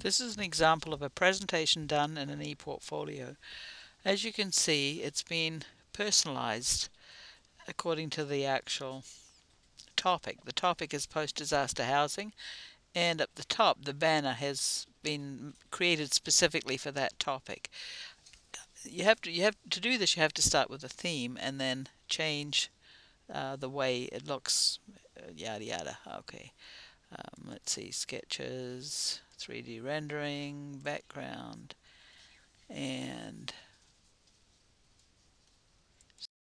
This is an example of a presentation done in an ePortfolio. As you can see, it's been personalized according to the actual topic. The topic is post-disaster housing and at the top the banner has been created specifically for that topic. You have to you have to do this you have to start with a theme and then change uh, the way it looks uh, yada yada okay um, let's see sketches 3D rendering background